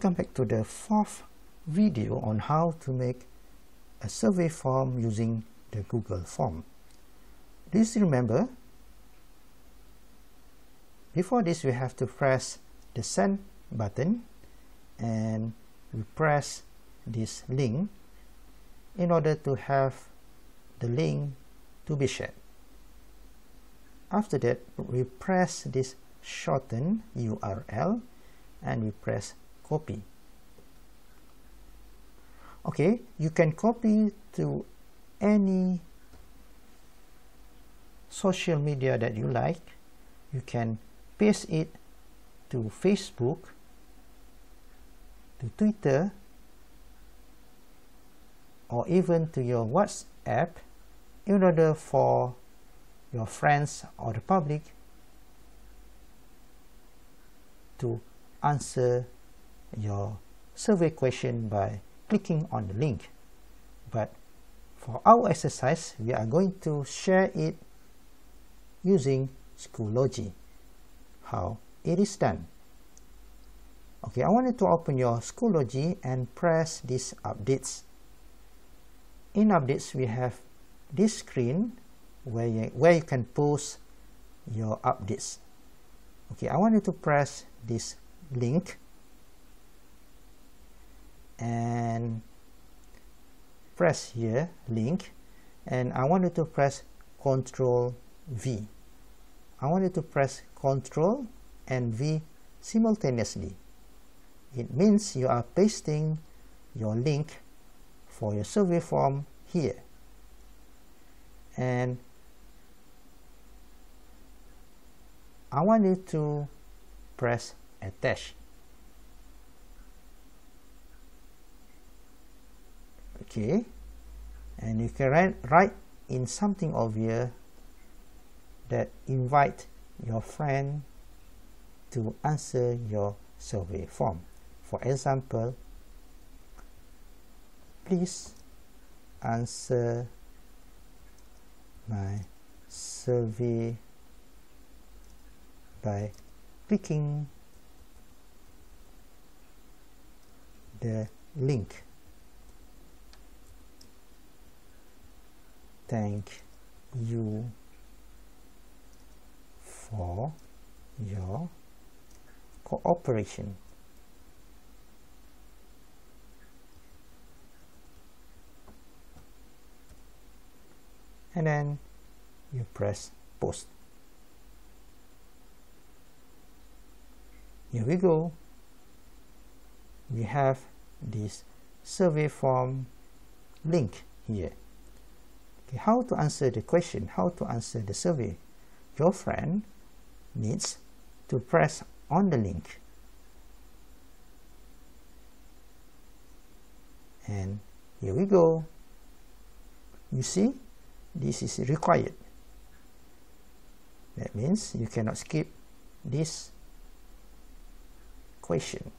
Welcome back to the fourth video on how to make a survey form using the Google form. Please remember, before this we have to press the send button and we press this link in order to have the link to be shared. After that, we press this shorten URL and we press copy. Okay, you can copy to any social media that you like. You can paste it to Facebook, to Twitter, or even to your WhatsApp in order for your friends or the public to answer your survey question by clicking on the link. But for our exercise, we are going to share it using Schoology. How it is done. Okay, I wanted to open your Schoology and press this updates. In updates, we have this screen where you, where you can post your updates. Okay, I wanted to press this link and press here link and I wanted to press Control V. I wanted to press Control and V simultaneously. It means you are pasting your link for your survey form here. And I want you to press attach. Okay, and you can write, write in something over here that invite your friend to answer your survey form. For example, please answer my survey by clicking the link. Thank you for your cooperation. And then you press post. here we go we have this survey form link here okay, how to answer the question how to answer the survey your friend needs to press on the link and here we go you see this is required that means you cannot skip this question.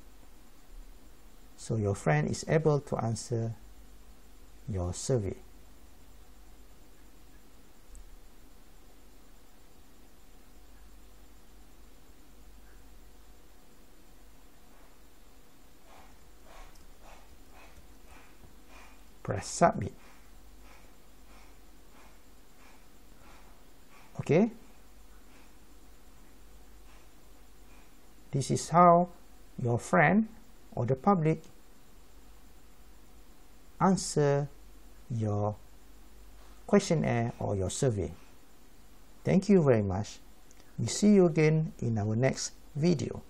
So your friend is able to answer your survey. Press submit. Okay. This is how your friend or the public answer your questionnaire or your survey. Thank you very much. We see you again in our next video.